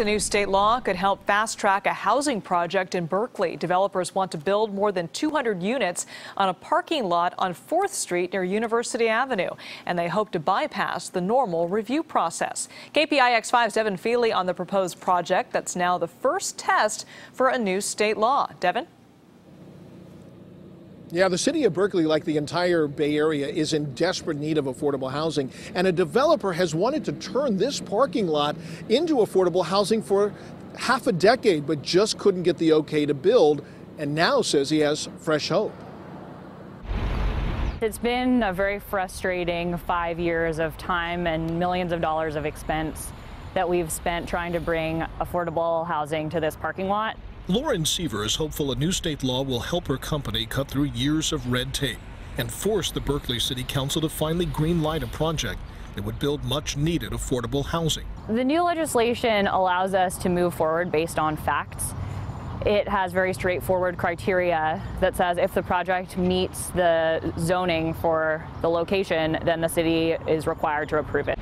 A new state law could help fast track a housing project in Berkeley. Developers want to build more than 200 units on a parking lot on 4th Street near University Avenue, and they hope to bypass the normal review process. KPIX5's Devin Fehely on the proposed project that's now the first test for a new state law. Devin? Yeah, the city of Berkeley, like the entire Bay Area, is in desperate need of affordable housing. And a developer has wanted to turn this parking lot into affordable housing for half a decade, but just couldn't get the okay to build. And now says he has fresh hope. It's been a very frustrating five years of time and millions of dollars of expense that we've spent trying to bring affordable housing to this parking lot. Lauren Seaver is hopeful a new state law will help her company cut through years of red tape and force the Berkeley City Council to finally greenlight a project that would build much needed affordable housing. The new legislation allows us to move forward based on facts. It has very straightforward criteria that says if the project meets the zoning for the location, then the city is required to approve it.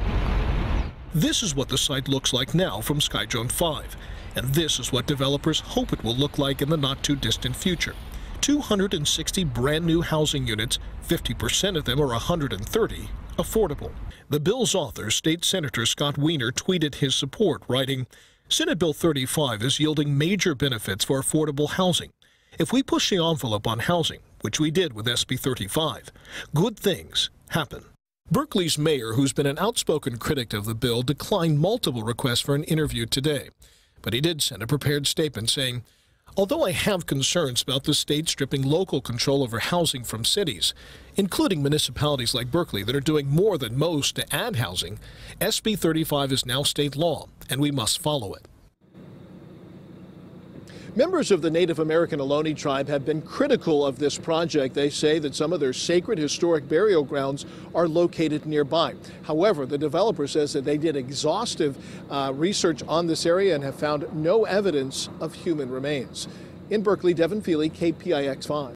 This is what the site looks like now from Skyzone 5, and this is what developers hope it will look like in the not too distant future. 260 brand new housing units, 50% of them are 130 affordable. The bill's author, State Senator Scott Wiener, tweeted his support, writing, Senate Bill 35 is yielding major benefits for affordable housing. If we push the envelope on housing, which we did with SB 35, good things happen. Berkeley's mayor, who's been an outspoken critic of the bill, declined multiple requests for an interview today. But he did send a prepared statement saying, Although I have concerns about the state stripping local control over housing from cities, including municipalities like Berkeley that are doing more than most to add housing, SB 35 is now state law, and we must follow it. Members of the Native American Ohlone tribe have been critical of this project. They say that some of their sacred historic burial grounds are located nearby. However, the developer says that they did exhaustive uh, research on this area and have found no evidence of human remains. In Berkeley, Devin Fehely, KPIX 5.